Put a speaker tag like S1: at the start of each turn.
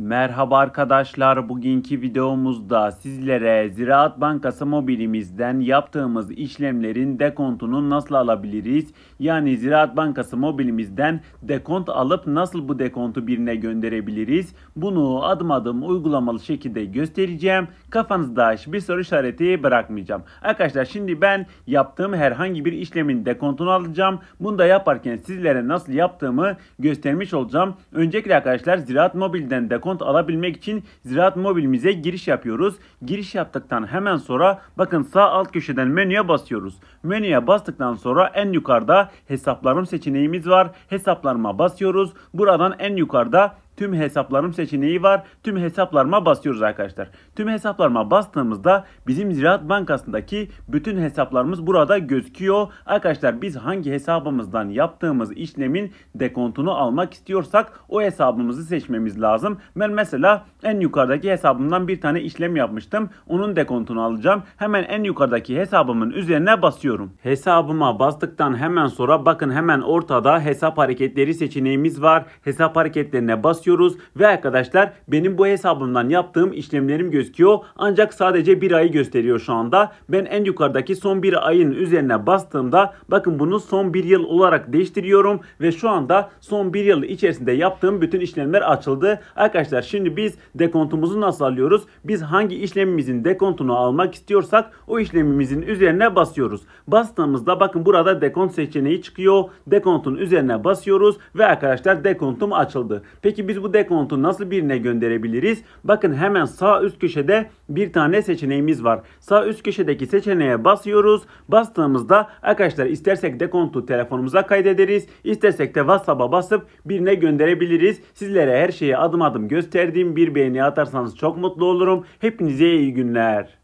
S1: Merhaba arkadaşlar. Bugünkü videomuzda sizlere Ziraat Bankası mobilimizden yaptığımız işlemlerin dekontunu nasıl alabiliriz? Yani Ziraat Bankası mobilimizden dekont alıp nasıl bu dekontu birine gönderebiliriz? Bunu adım adım uygulamalı şekilde göstereceğim. Kafanızda hiçbir soru işareti bırakmayacağım. Arkadaşlar şimdi ben yaptığım herhangi bir işlemin dekontunu alacağım. Bunu da yaparken sizlere nasıl yaptığımı göstermiş olacağım. Öncelikle arkadaşlar Ziraat Mobil'den dekont kont alabilmek için Ziraat Mobilimize giriş yapıyoruz. Giriş yaptıktan hemen sonra bakın sağ alt köşeden menüye basıyoruz. Menüye bastıktan sonra en yukarıda hesaplarım seçeneğimiz var. Hesaplarıma basıyoruz. Buradan en yukarıda tüm hesaplarım seçeneği var. Tüm hesaplarıma basıyoruz arkadaşlar. Tüm hesaplarıma bastığımızda bizim Ziraat Bankası'ndaki bütün hesaplarımız burada gözüküyor. Arkadaşlar biz hangi hesabımızdan yaptığımız işlemin dekontunu almak istiyorsak o hesabımızı seçmemiz lazım. Ben mesela en yukarıdaki hesabımdan bir tane işlem yapmıştım. Onun dekontunu alacağım. Hemen en yukarıdaki hesabımın üzerine basıyorum. Hesabıma bastıktan hemen sonra bakın hemen ortada hesap hareketleri seçeneğimiz var. Hesap hareketlerine basıyorum basıyoruz ve arkadaşlar benim bu hesabımdan yaptığım işlemlerim gözüküyor. Ancak sadece bir ayı gösteriyor şu anda. Ben en yukarıdaki son bir ayın üzerine bastığımda bakın bunu son bir yıl olarak değiştiriyorum ve şu anda son bir yıl içerisinde yaptığım bütün işlemler açıldı. Arkadaşlar şimdi biz dekontumuzu nasıl alıyoruz? Biz hangi işlemimizin dekontunu almak istiyorsak o işlemimizin üzerine basıyoruz. Bastığımızda bakın burada dekont seçeneği çıkıyor. Dekontun üzerine basıyoruz ve arkadaşlar dekontum açıldı. Peki biz biz bu dekontu nasıl birine gönderebiliriz? Bakın hemen sağ üst köşede bir tane seçeneğimiz var. Sağ üst köşedeki seçeneğe basıyoruz. Bastığımızda arkadaşlar istersek dekontu telefonumuza kaydederiz. İstersek de WhatsApp'a basıp birine gönderebiliriz. Sizlere her şeyi adım adım gösterdiğim bir beğeni atarsanız çok mutlu olurum. Hepinize iyi günler.